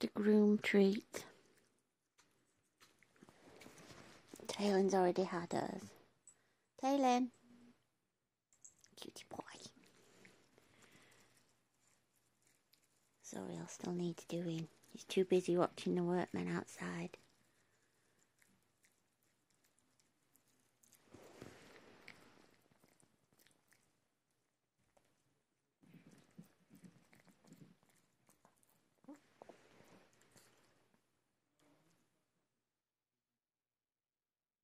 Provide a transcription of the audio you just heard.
The groom treat. Taylin's already had us. Taylin. Cutie boy. Zoriel still need to do doing. He's too busy watching the workmen outside.